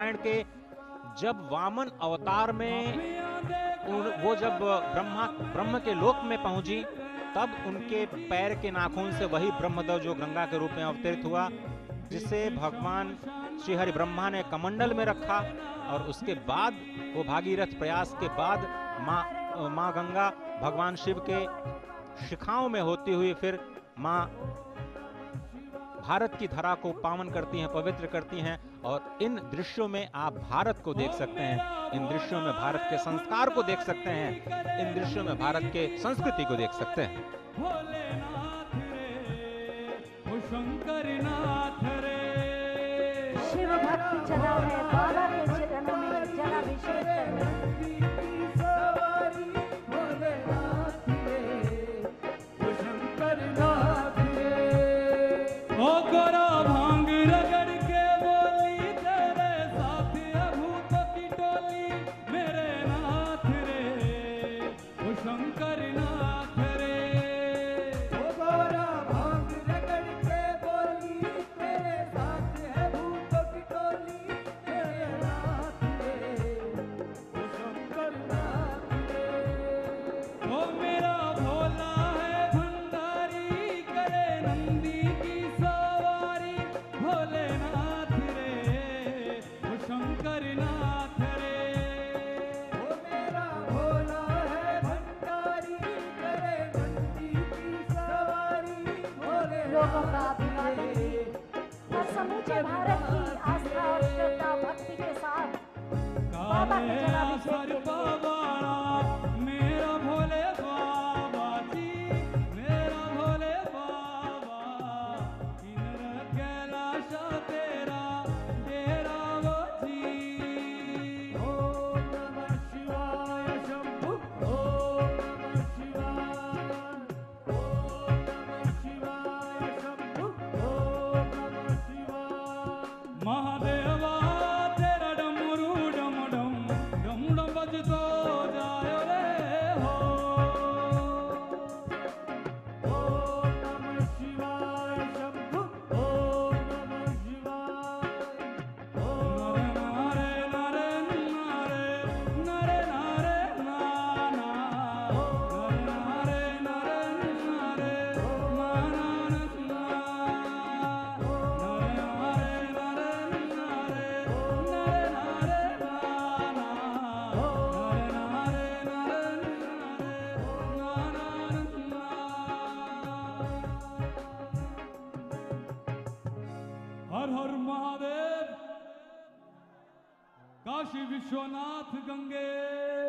नारायण के जब वामन अवतार में वो जब ब्रह्मा, ब्रह्म के लोक में पहुँची, तब उनके पैर के नाखून से वही ब्रह्मदेव जो गंगा के रूप में अवतरित हुआ, जिसे भगवान श्री हरि ब्रह्मा ने कमंडल में रखा, और उसके बाद, वो भागीरथ प्रयास के बाद, माँ माँ गंगा भगवान शिव के शिखाओं में होती हुई फिर माँ भारत की धरा को पावन करती हैं पवित्र करती हैं और इन दृश्यों में आप भारत को देख सकते हैं। इन दृश्यों में भारत के संस्कार को देख सकते हैं। इन दृश्यों में भारत के संस्कृति को देख सकते हैं। भोलेनाथ रे ओ शंकर नाथ रे। शिव भक्ति चला है बाबा सजदा काशी विश्वनाथ गंगे।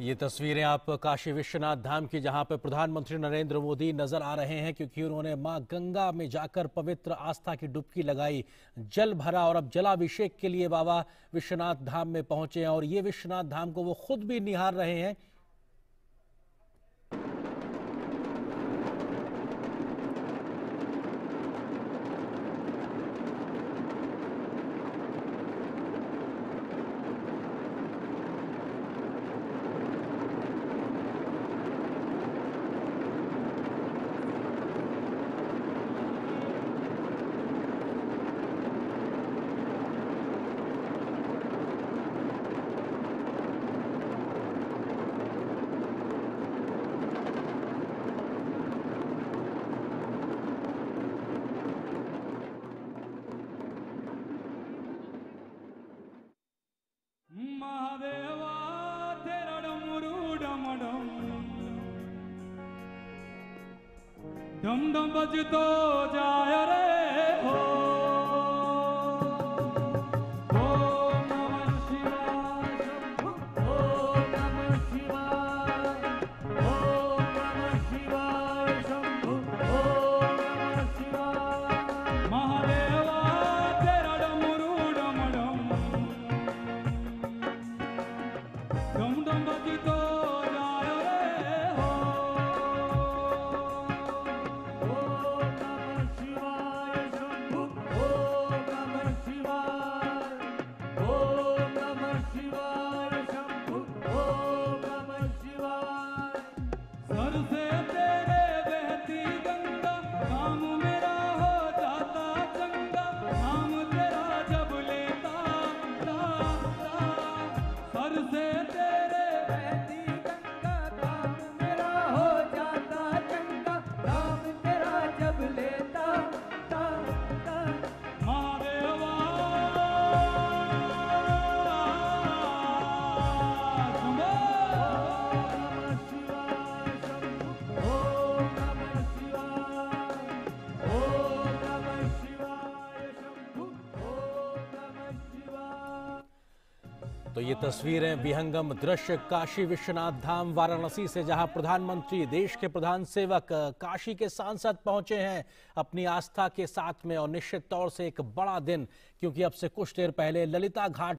ये तस्वीरें आप काशी विश्वनाथ धाम की, जहाँ पर प्रधानमंत्री नरेंद्र मोदी नज़र आ रहे हैं, क्योंकि उन्होंने माँ गंगा में जाकर पवित्र आस्था की डुबकी लगाई। जल भरा और अब जलाभिषेक के लिए बाबा विश्वनाथ धाम में पहुँचे हैं, और ये विश्वनाथ धाम को वो खुद भी निहार रहे हैं। 덤덤 버즈 또 자열해. तो ये तस्वीरें विहंगम दृश्य काशी विश्वनाथ धाम, वाराणसी से, जहाँ प्रधानमंत्री, देश के प्रधान सेवक, काशी के सांसद पहुँचे हैं, अपनी आस्था के साथ में, और निश्चित तौर से एक बड़ा दिन, क्योंकि अब से कुछ देर पहले ललिता घाट